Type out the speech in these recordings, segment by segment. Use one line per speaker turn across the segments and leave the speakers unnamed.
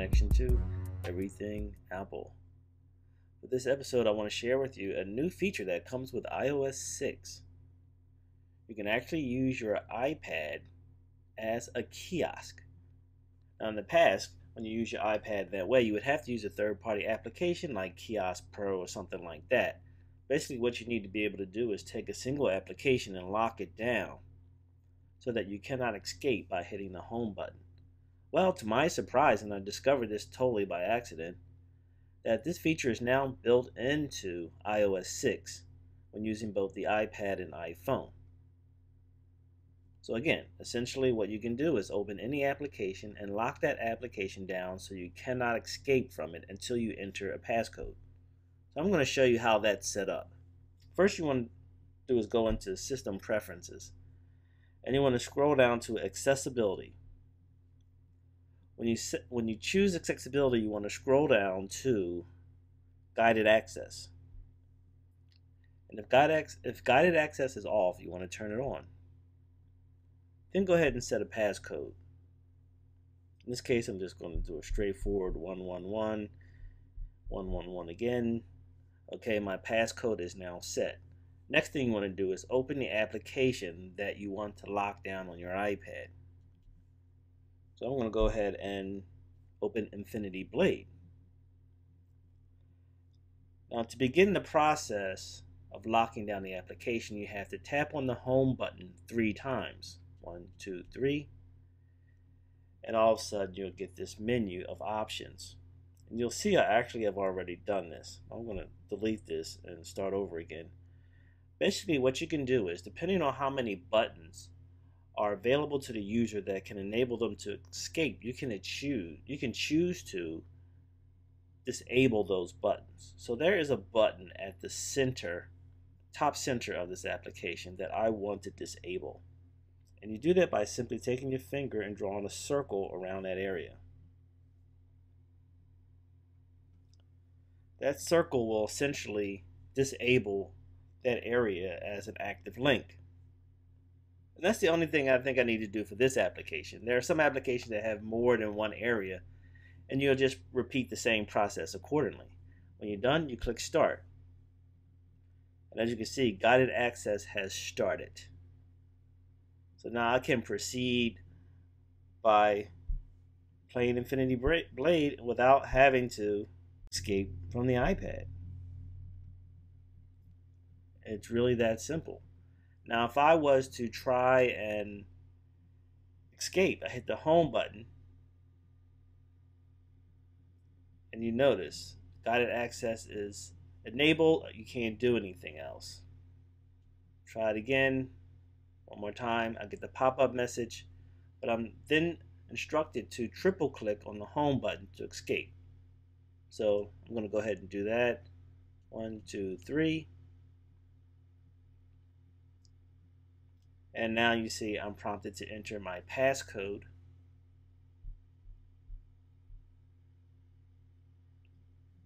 connection to everything Apple. For this episode, I want to share with you a new feature that comes with iOS 6. You can actually use your iPad as a kiosk. Now, in the past, when you use your iPad that way, you would have to use a third party application like Kiosk Pro or something like that. Basically, what you need to be able to do is take a single application and lock it down so that you cannot escape by hitting the home button. Well, to my surprise, and I discovered this totally by accident, that this feature is now built into iOS 6 when using both the iPad and iPhone. So again, essentially what you can do is open any application and lock that application down so you cannot escape from it until you enter a passcode. So I'm going to show you how that's set up. First you want to do is go into System Preferences and you want to scroll down to Accessibility. When you, when you choose Accessibility, you want to scroll down to Guided Access. And if if guided access is off, you want to turn it on. Then go ahead and set a passcode. In this case, I'm just going to do a straightforward 111, 111 again. Okay, my passcode is now set. Next thing you want to do is open the application that you want to lock down on your iPad. So I'm going to go ahead and open Infinity Blade. Now to begin the process of locking down the application, you have to tap on the home button three times. One, two, three. And all of a sudden you'll get this menu of options. And you'll see I actually have already done this. I'm going to delete this and start over again. Basically what you can do is, depending on how many buttons are available to the user that can enable them to escape, you can choose, you can choose to disable those buttons. So there is a button at the center, top center of this application that I want to disable. And you do that by simply taking your finger and drawing a circle around that area. That circle will essentially disable that area as an active link. And that's the only thing I think I need to do for this application. There are some applications that have more than one area, and you'll just repeat the same process accordingly. When you're done, you click Start. And as you can see, guided access has started. So now I can proceed by playing Infinity Blade without having to escape from the iPad. It's really that simple. Now, if I was to try and escape, I hit the home button, and you notice guided access is enabled. You can't do anything else. Try it again. One more time, I get the pop-up message, but I'm then instructed to triple click on the home button to escape. So I'm going to go ahead and do that. One, two, three. And now you see I'm prompted to enter my passcode.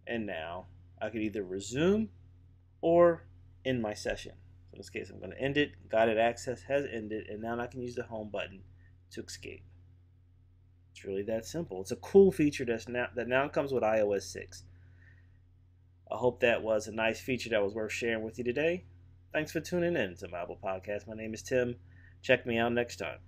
And now I could either resume or end my session. So in this case, I'm going to end it. Guided access has ended, and now I can use the home button to escape. It's really that simple. It's a cool feature that's now that now comes with iOS 6. I hope that was a nice feature that was worth sharing with you today. Thanks for tuning in to my Apple Podcast. My name is Tim. Check me out next time.